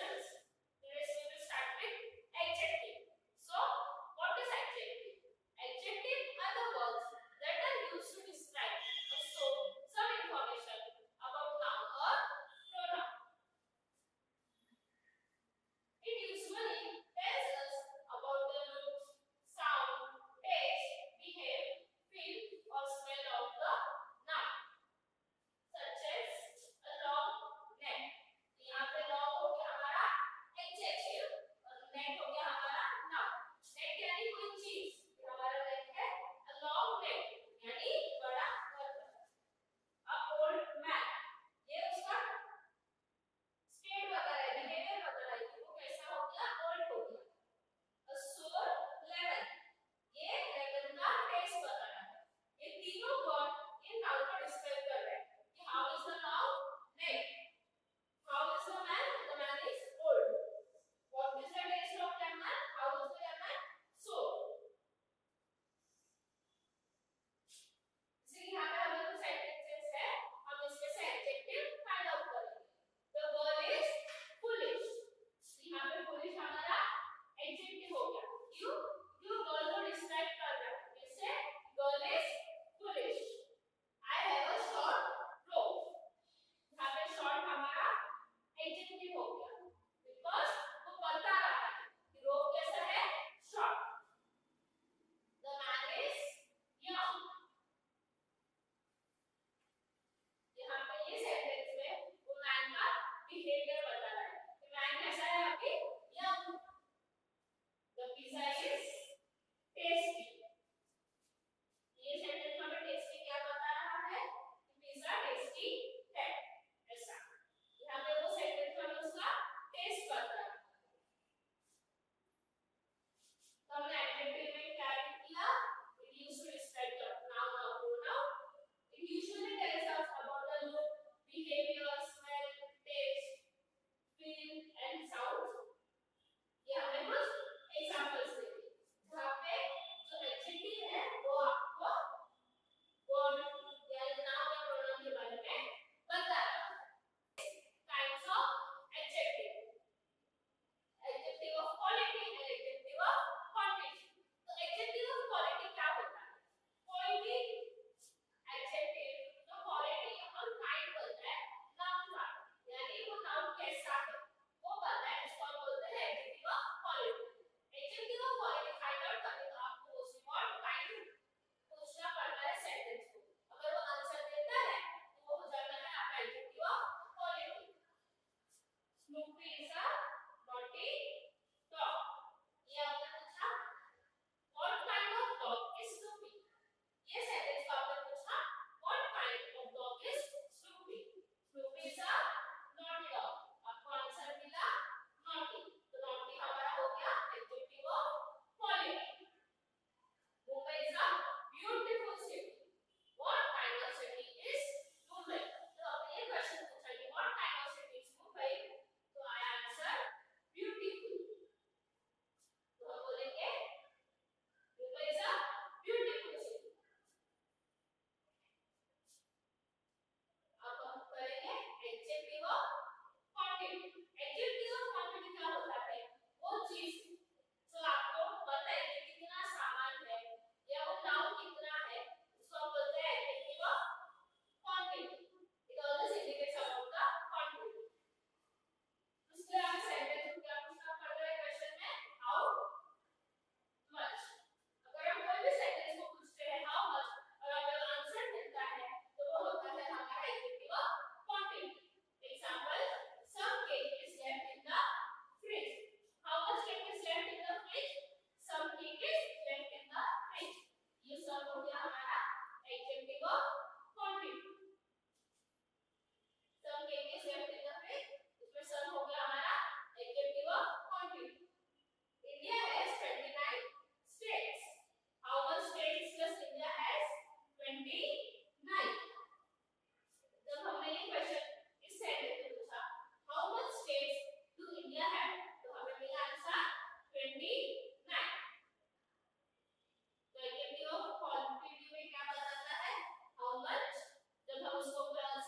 Jesus. compensa?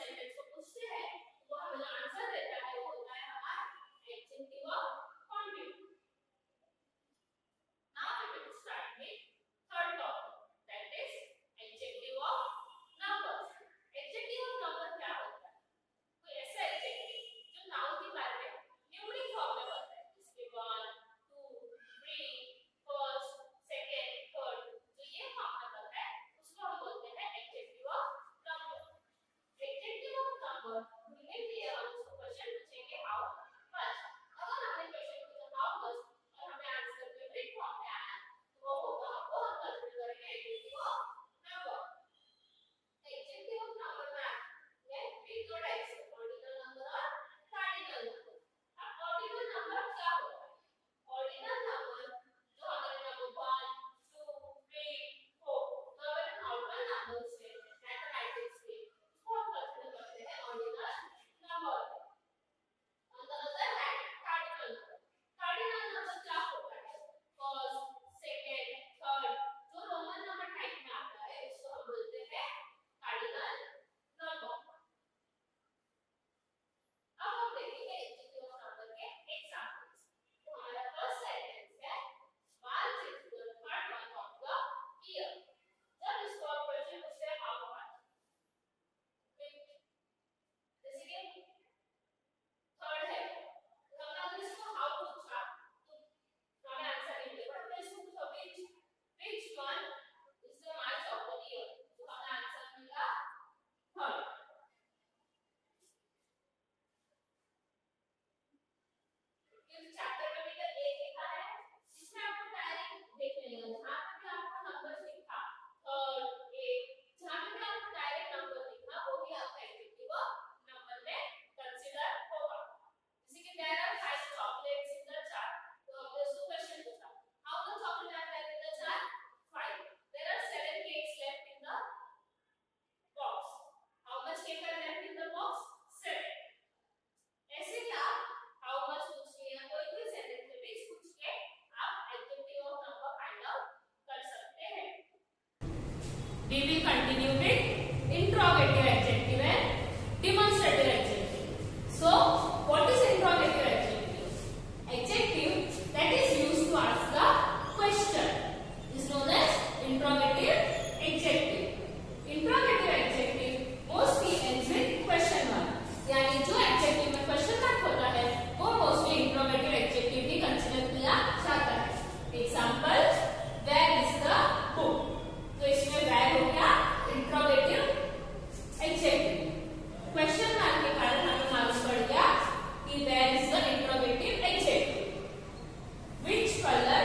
神也说不是，我们两个人在。We will continue with interrogative Which